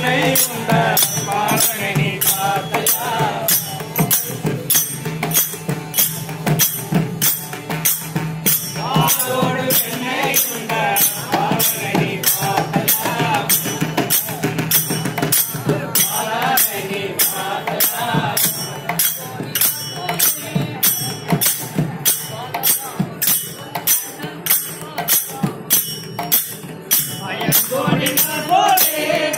I'm not Gordon, Gordon.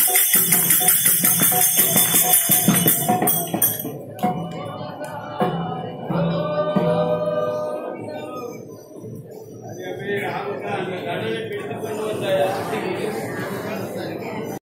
अभी यहाँ पर अंदर गाने में पेशा बनवाता है